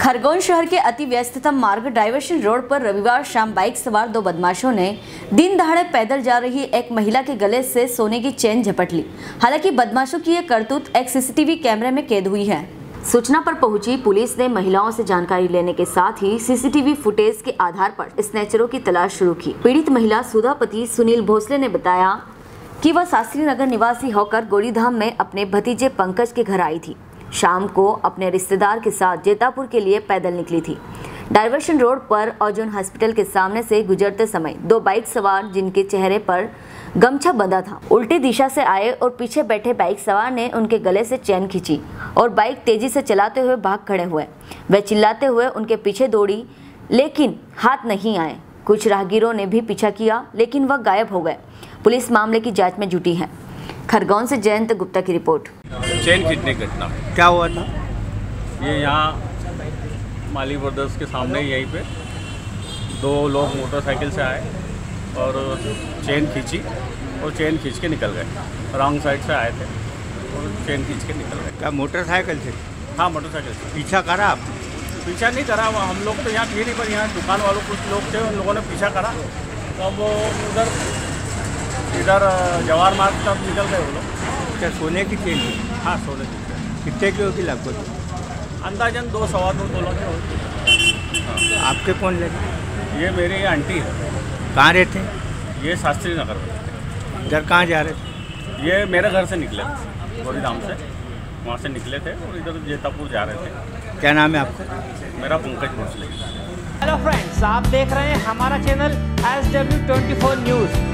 खरगोन शहर के अति व्यस्ततम मार्ग डाइवर्शन रोड पर रविवार शाम बाइक सवार दो बदमाशों ने दिन दहाड़े पैदल जा रही एक महिला के गले से सोने की चेन झपट ली। हालाँकि बदमाशों की यह करतूत एक सीसीटीवी कैमरे में कैद हुई है। सूचना पर पहुँची पुलिस ने महिलाओं से जानकारी लेने के साथ ही सीसीटीवी फुटेज के आधार पर स्नेचरों की तलाश शुरू की। पीड़ित महिला सुधापति सुनील भोसले ने बताया कि वह शास्त्री नगर निवासी होकर गोलीधाम में अपने भतीजे पंकज के घर आई थी। शाम को अपने रिश्तेदार के साथ जेतापुर के लिए पैदल निकली थी। डाइवर्शन रोड पर अर्जुन हॉस्पिटल के सामने से गुजरते समय दो बाइक सवार जिनके चेहरे पर गमछा बंधा था। उल्टी दिशा से आए और पीछे बैठे बाइक सवार ने उनके गले से चैन खींची और बाइक तेज़ी से चलाते हुए भाग खड़े हुए। वे चिल्लाते हुए उनके पीछे दौड़ी, लेकिन हाथ नहीं आए। कुछ राहगीरों ने भी पीछा किया, लेकिन वह गायब हो गए। पुलिस मामले की जाँच में जुटी है। खरगोन से जयंत गुप्ता की रिपोर्ट। चेन खींचने की घटना। क्या हुआ था? ये यहाँ माली ब्रदर्स के सामने यहीं पे दो लोग मोटरसाइकिल से आए और चेन खींची और चेन खींच के निकल गए। रॉन्ग साइड से आए थे और चेन खींच के निकल गए। क्या मोटरसाइकिल से हाँ मोटरसाइकिल से पीछा करा? आप पीछा नहीं करा वो हम लोग तो यहाँ थे नहीं पर यहाँ दुकान वालों कुछ लोग थे उन लोगों ने पीछा करा। तो वो उधर इधर जवाहर मार्ग तक निकल गए वो लोग। क्या सोने की चेन थी हाँ सोने की चेन। कितने की होगी लगभग? अंदाजन दो सवा दो तोलों के होते आपके कौन लगे ये मेरी आंटी है। कहाँ रहते हैं? ये शास्त्री नगर में इधर कहाँ जा रहे थे? ये मेरे घर से निकले थे गोरीधाम से। वहाँ से निकले थे और इधर जेतापुर जा रहे थे। क्या नाम है आपका? मेरा पंकज भोसले। हेलो फ्रेंड्स आप देख रहे हैं हमारा channel S W twenty four news